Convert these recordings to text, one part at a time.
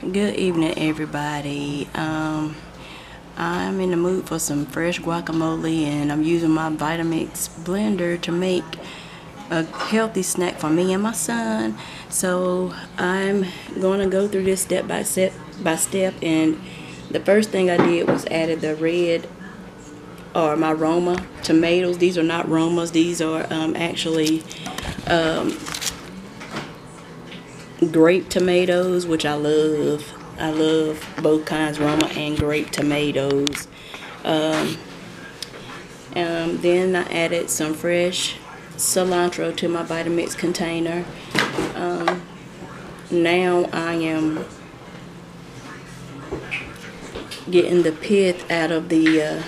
Good evening, everybody. Um, I'm in the mood for some fresh guacamole, and I'm using my Vitamix blender to make a healthy snack for me and my son. So I'm going to go through this step by step by step, and the first thing I did was added the red or my Roma tomatoes. These are not Romas. These are um, actually um, grape tomatoes, which I love. I love both kinds, Roma and grape tomatoes. Um, um, then I added some fresh cilantro to my Vitamix container. Um, now I am getting the pith out of the uh,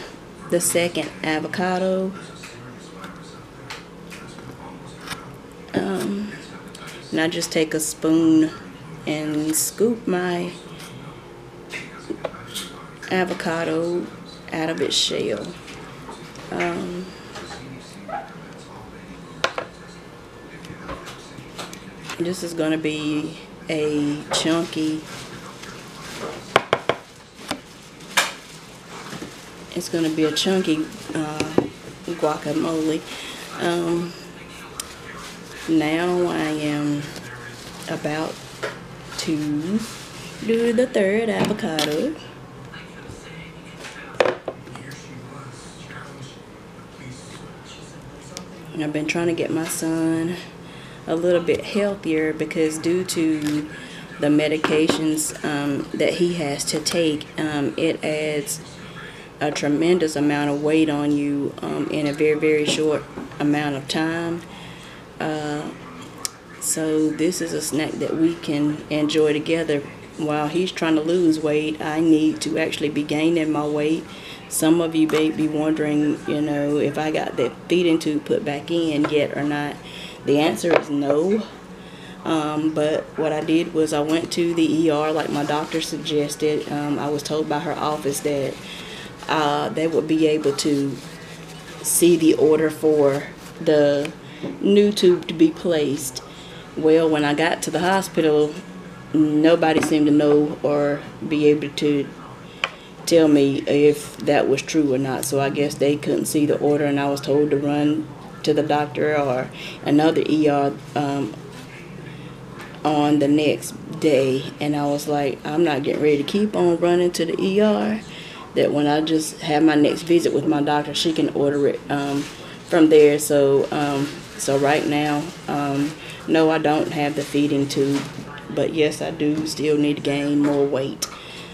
the second avocado. Um, and I just take a spoon and scoop my avocado out of its shell. Um, this is going to be a chunky it's going to be a chunky uh, guacamole um, now I am about to do the third avocado. I've been trying to get my son a little bit healthier because due to the medications um, that he has to take, um, it adds a tremendous amount of weight on you um, in a very, very short amount of time. Uh, so this is a snack that we can enjoy together. While he's trying to lose weight, I need to actually be gaining my weight. Some of you may be wondering, you know, if I got that feeding tube put back in yet or not. The answer is no. Um, but what I did was I went to the ER like my doctor suggested. Um, I was told by her office that uh, they would be able to see the order for the new tube to be placed. Well, when I got to the hospital, nobody seemed to know or be able to tell me if that was true or not. So I guess they couldn't see the order, and I was told to run to the doctor or another ER um, on the next day. And I was like, I'm not getting ready to keep on running to the ER. That when I just have my next visit with my doctor, she can order it um, from there. So um, so right now, um, no, I don't have the feeding tube, but yes, I do still need to gain more weight.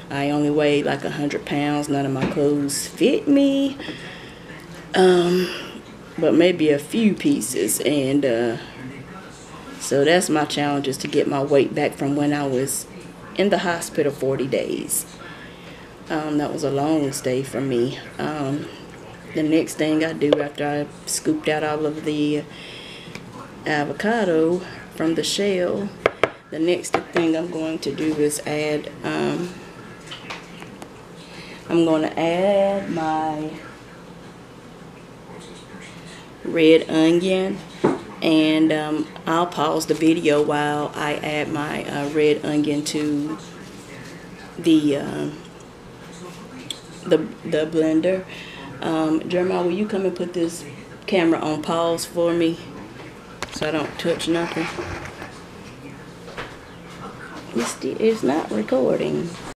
I only weigh like a hundred pounds. None of my clothes fit me, um, but maybe a few pieces, and uh, so that's my challenge is to get my weight back from when I was in the hospital 40 days. Um, that was a long stay for me. Um, the next thing I do after I scooped out all of the avocado from the shell, the next thing I'm going to do is add, um, I'm going to add my red onion and um, I'll pause the video while I add my uh, red onion to the uh, the the blender. Um, Jeremiah, will you come and put this camera on pause for me so I don't touch nothing? It's, it's not recording.